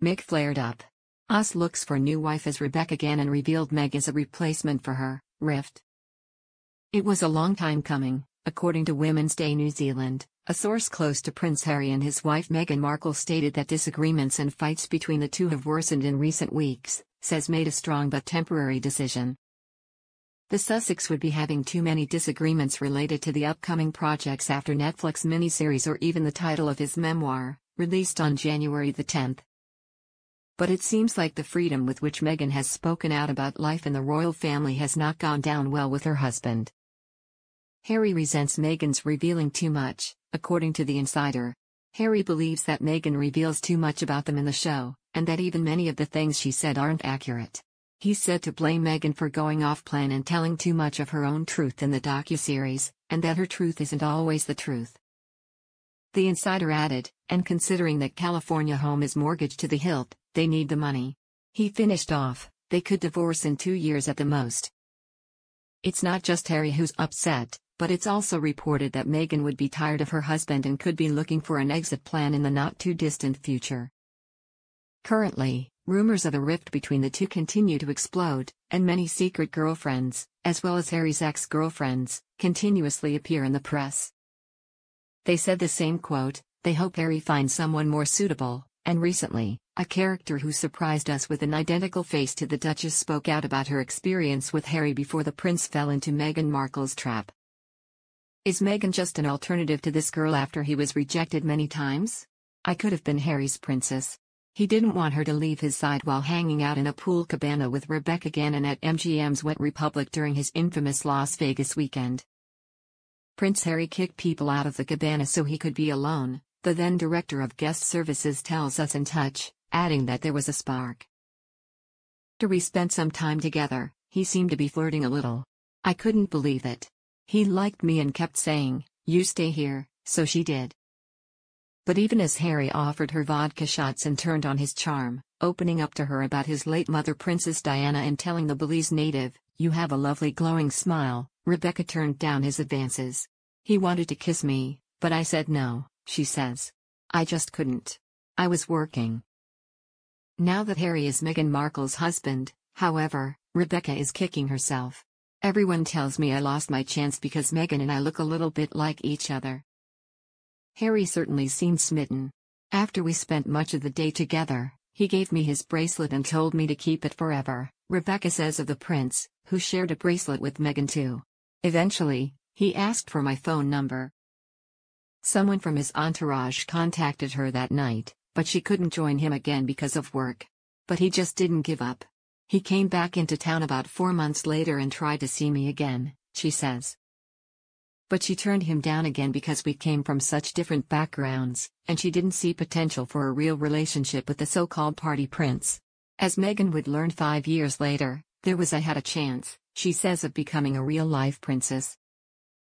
Mick flared up. Haz looks for new wife as Rebecca Gannon revealed Meg as a replacement for her, Rift. It was a long time coming, according to Women's Day New Zealand. A source close to Prince Harry and his wife Meghan Markle stated that disagreements and fights between the two have worsened in recent weeks, says made a strong but temporary decision. The Sussex would be having too many disagreements related to the upcoming projects after Netflix miniseries or even the title of his memoir, released on January the 10th. But it seems like the freedom with which Meghan has spoken out about life in the royal family has not gone down well with her husband. Harry resents Meghan's revealing too much, according to The Insider. Harry believes that Meghan reveals too much about them in the show, and that even many of the things she said aren't accurate. He's said to blame Meghan for going off plan and telling too much of her own truth in the docuseries, and that her truth isn't always the truth. The insider added, and considering that California home is mortgaged to the hilt, they need the money. He finished off, they could divorce in two years at the most. It's not just Harry who's upset, but it's also reported that Meghan would be tired of her husband and could be looking for an exit plan in the not too distant future. Currently, Rumors of a rift between the two continue to explode, and many secret girlfriends, as well as Harry's ex girlfriends, continuously appear in the press. They said the same quote they hope Harry finds someone more suitable, and recently, a character who surprised us with an identical face to the Duchess spoke out about her experience with Harry before the prince fell into Meghan Markle's trap. Is Meghan just an alternative to this girl after he was rejected many times? I could have been Harry's princess. He didn't want her to leave his side while hanging out in a pool cabana with Rebecca Gannon at MGM's Wet Republic during his infamous Las Vegas weekend. Prince Harry kicked people out of the cabana so he could be alone, the then director of guest services tells us in touch, adding that there was a spark. After we spent some time together, he seemed to be flirting a little. I couldn't believe it. He liked me and kept saying, You stay here, so she did. But even as Harry offered her vodka shots and turned on his charm, opening up to her about his late mother Princess Diana and telling the Belize native, You have a lovely glowing smile, Rebecca turned down his advances. He wanted to kiss me, but I said no, she says. I just couldn't. I was working. Now that Harry is Meghan Markle's husband, however, Rebecca is kicking herself. Everyone tells me I lost my chance because Meghan and I look a little bit like each other. Harry certainly seemed smitten. After we spent much of the day together, he gave me his bracelet and told me to keep it forever, Rebecca says of the prince, who shared a bracelet with Meghan too. Eventually, he asked for my phone number. Someone from his entourage contacted her that night, but she couldn't join him again because of work. But he just didn't give up. He came back into town about four months later and tried to see me again, she says. But she turned him down again because we came from such different backgrounds, and she didn't see potential for a real relationship with the so called party prince. As Meghan would learn five years later, there was I had a chance, she says of becoming a real life princess.